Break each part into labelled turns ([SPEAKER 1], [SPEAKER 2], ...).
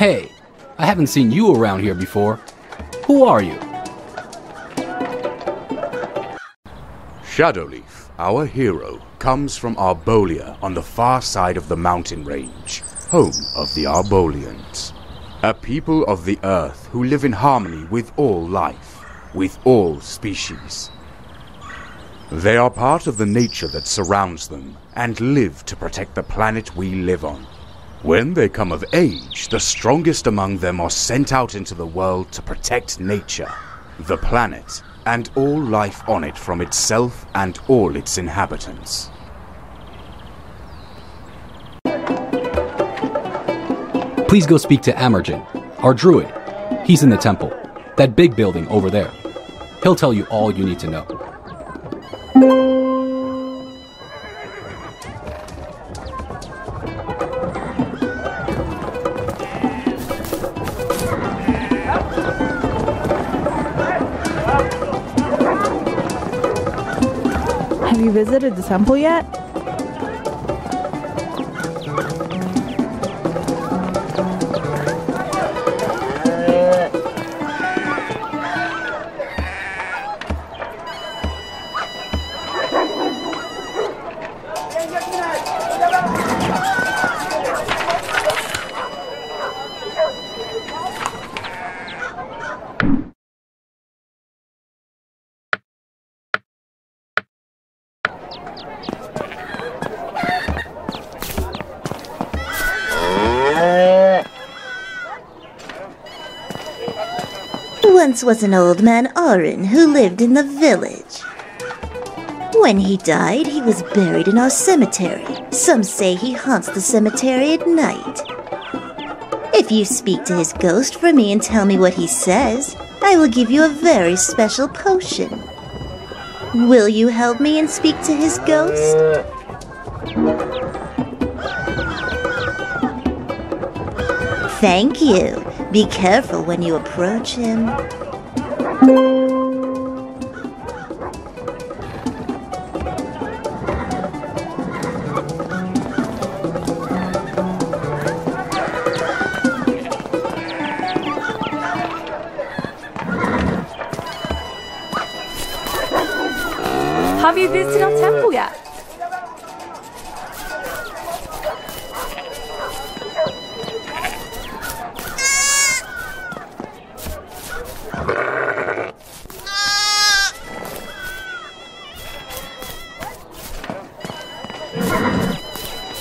[SPEAKER 1] Hey, I haven't seen you around here before. Who are you?
[SPEAKER 2] Shadowleaf, our hero, comes from Arbolia on the far side of the mountain range, home of the Arbolians. A people of the earth who live in harmony with all life, with all species. They are part of the nature that surrounds them and live to protect the planet we live on. When they come of age, the strongest among them are sent out into the world to protect nature, the planet, and all life on it from itself and all its inhabitants.
[SPEAKER 1] Please go speak to Amergen, our druid. He's in the temple, that big building over there. He'll tell you all you need to know.
[SPEAKER 3] You visited the temple yet?
[SPEAKER 4] Once was an old man, Arin, who lived in the village. When he died, he was buried in our cemetery. Some say he haunts the cemetery at night. If you speak to his ghost for me and tell me what he says, I will give you a very special potion. Will you help me and speak to his ghost? Thank you. Be careful when you approach him.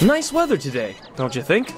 [SPEAKER 5] Nice weather today, don't you think?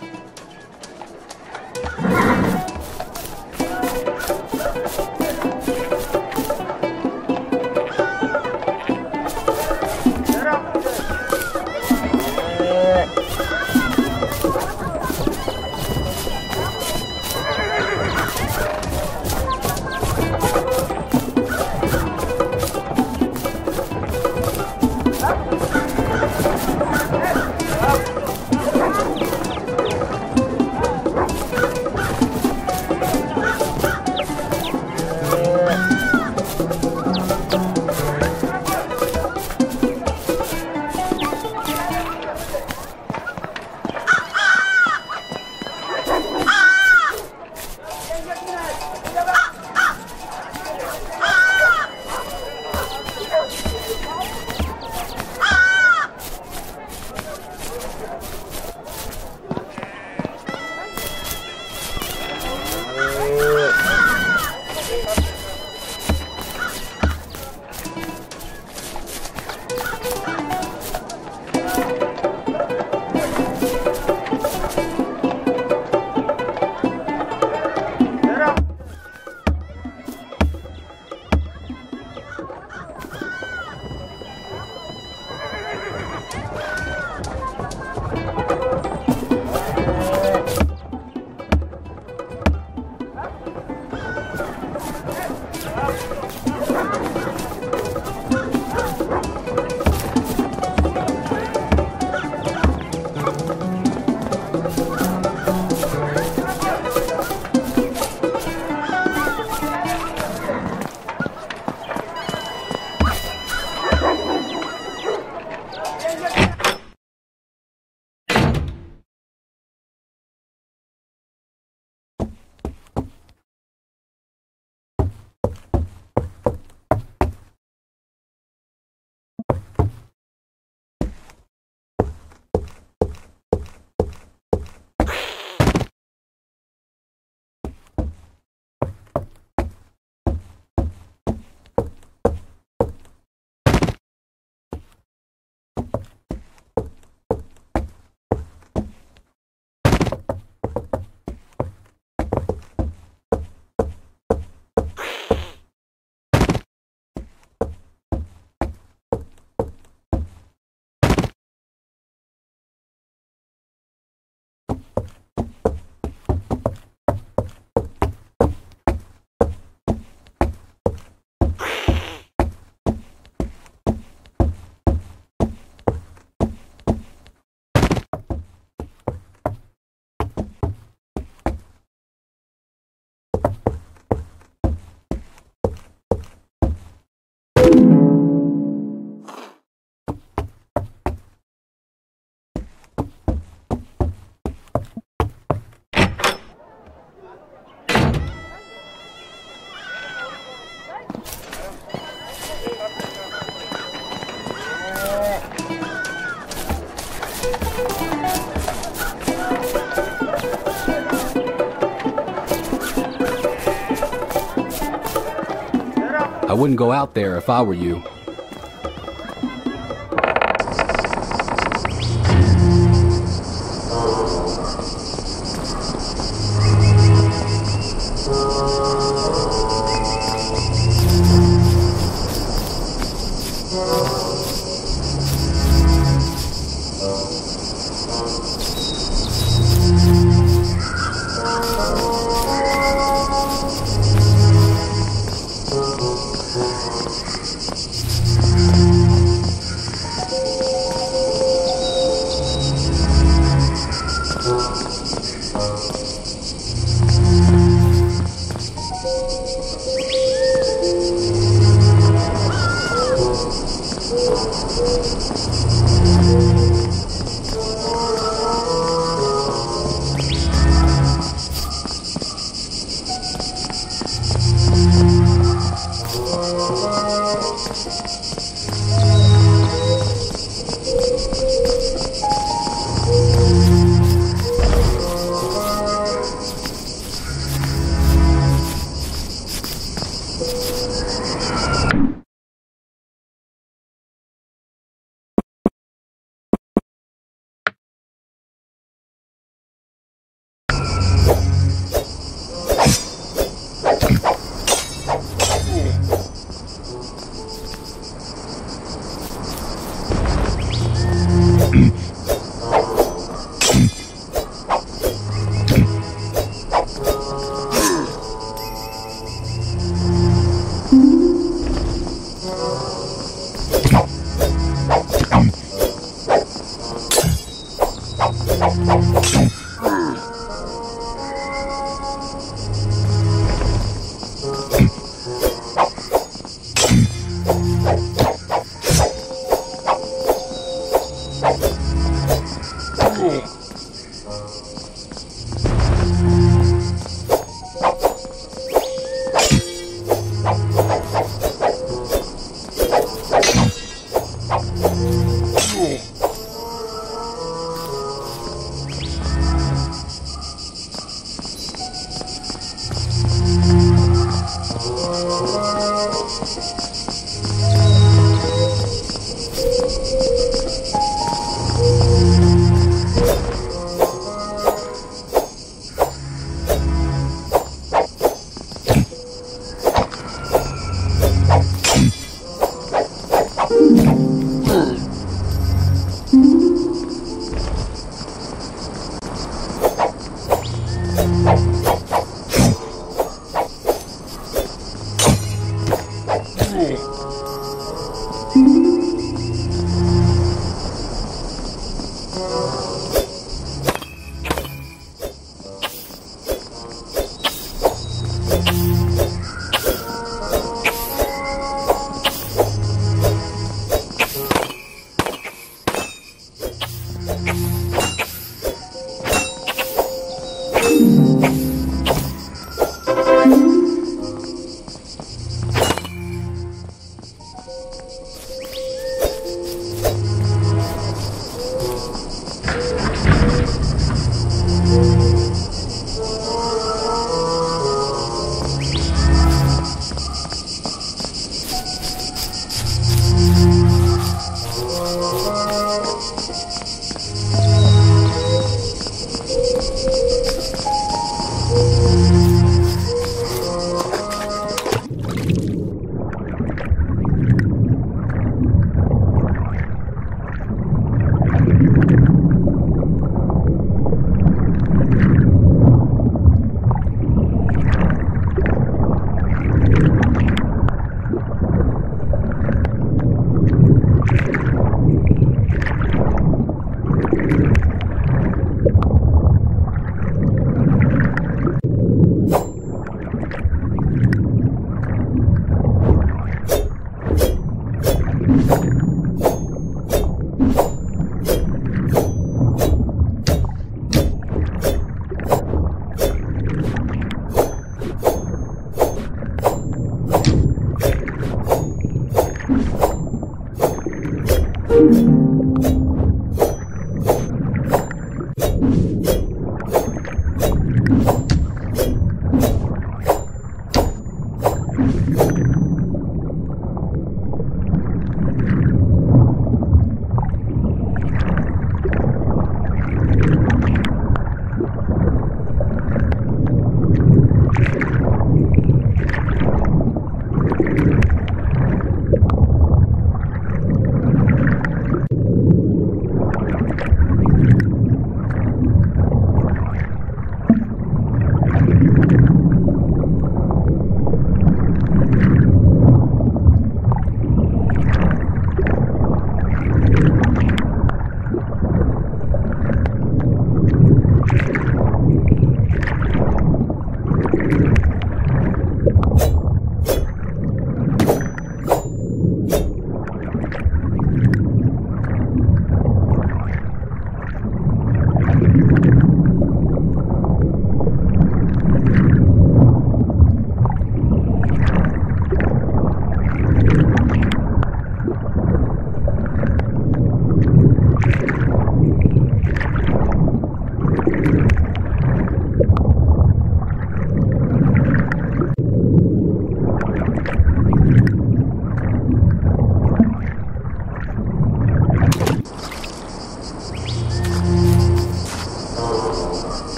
[SPEAKER 1] Wouldn't go out there if I were you.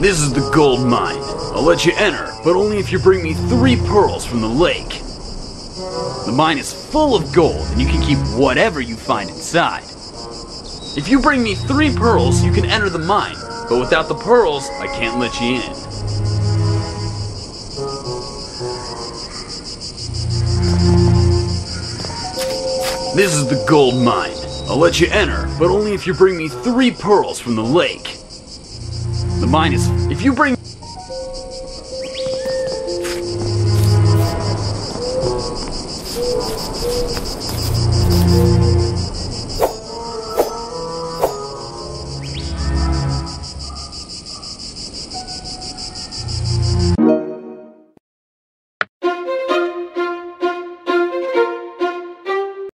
[SPEAKER 6] This is the gold mine. I'll let you enter, but only if you bring me three pearls from the lake. The mine is full of gold, and you can keep whatever you find inside. If you bring me three pearls, you can enter the mine, but without the pearls, I can't let you in. This is the gold mine. I'll let you enter, but only if you bring me three pearls from the lake. The mine is. If you bring.